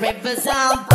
Beats Mobile.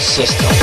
System.